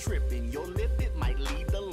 tripping. Your lip, it might leave the.